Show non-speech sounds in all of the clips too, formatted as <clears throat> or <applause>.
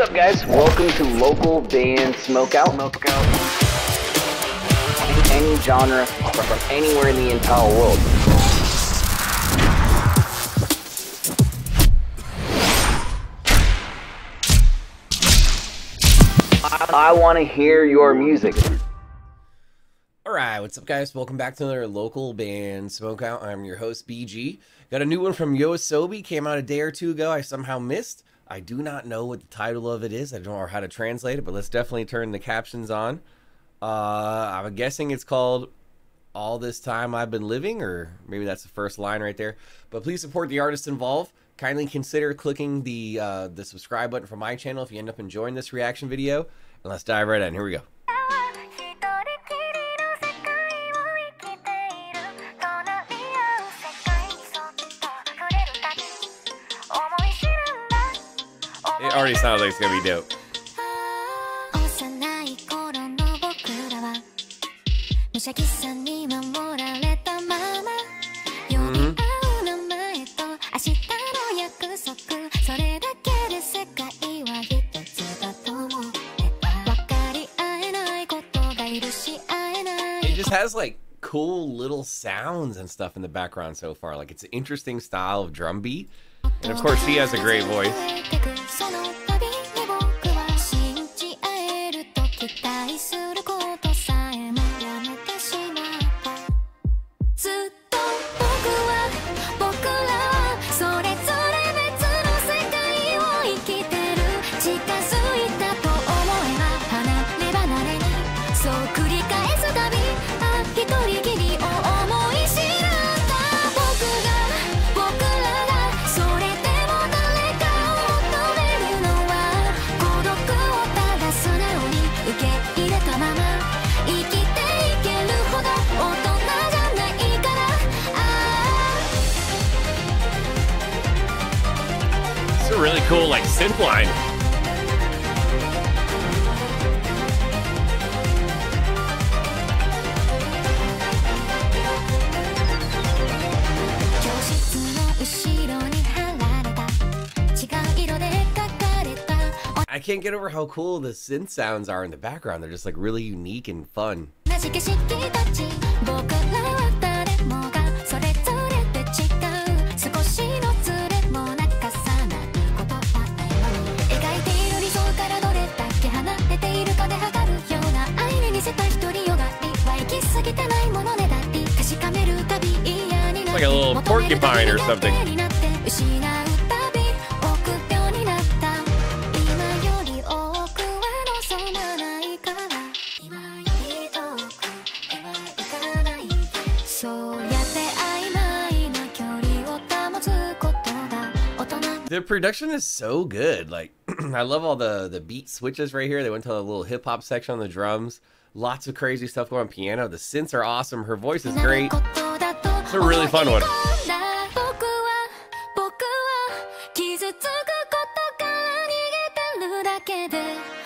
What's up, guys? Welcome to Local Band Smokeout. Smokeout. Any genre from anywhere in the entire world. I, I want to hear your music. All right, what's up, guys? Welcome back to another local band smokeout. I'm your host BG. Got a new one from Yoasobi. Came out a day or two ago. I somehow missed. I do not know what the title of it is. I don't know how to translate it, but let's definitely turn the captions on. Uh, I'm guessing it's called All This Time I've Been Living, or maybe that's the first line right there. But please support the artists involved. Kindly consider clicking the uh, the subscribe button for my channel if you end up enjoying this reaction video. And let's dive right in. Here we go. it already sounds like it's gonna be dope. Mm-hmm. just has like cool little sounds and stuff in the background so far. Like it's an interesting style of drum beat. And of course, he has a great voice. really cool, like, synth line. I can't get over how cool the synth sounds are in the background. They're just like really unique and fun. porcupine or something. The production is so good. Like, <clears throat> I love all the the beat switches right here. They went to the little hip hop section on the drums. Lots of crazy stuff going on piano. The synths are awesome. Her voice is great. It's a really fun one. けで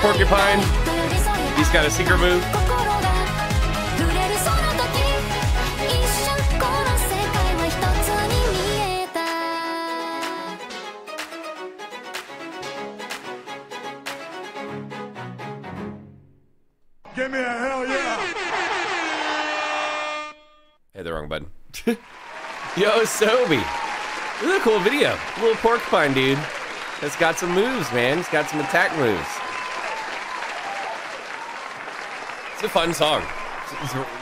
Porcupine. He's got a secret move. Give me a hell yeah! Hey, the wrong button. <laughs> Yoasobi! This is a cool video. Little porcupine dude. That's got some moves, man. He's got some attack moves. It's a fun song.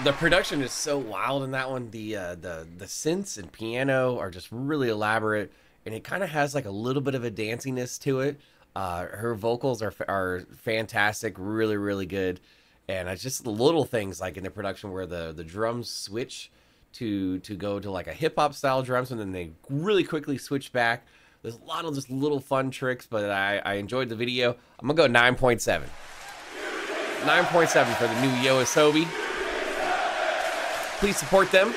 The production is so wild in that one. The uh, the the synths and piano are just really elaborate, and it kind of has like a little bit of a danciness to it. Uh, her vocals are are fantastic, really really good, and it's just little things like in the production where the the drums switch to to go to like a hip hop style drums, and then they really quickly switch back. There's a lot of just little fun tricks, but I, I enjoyed the video. I'm gonna go 9.7. 9.7 for the new Yoasobi. Please support them.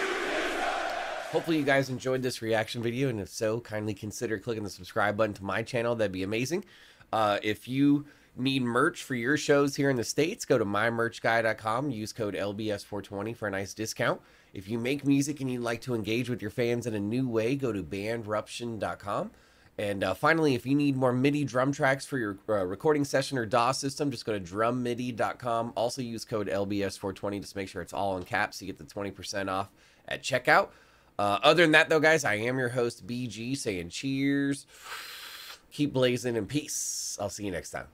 Hopefully you guys enjoyed this reaction video, and if so, kindly consider clicking the subscribe button to my channel. That'd be amazing. Uh, if you need merch for your shows here in the States, go to mymerchguy.com. Use code LBS420 for a nice discount. If you make music and you'd like to engage with your fans in a new way, go to bandruption.com. And uh, finally, if you need more MIDI drum tracks for your uh, recording session or DAW system, just go to drummidi.com. Also use code LBS420 just make sure it's all in caps so you get the 20% off at checkout. Uh, other than that, though, guys, I am your host, BG, saying cheers, keep blazing, and peace. I'll see you next time.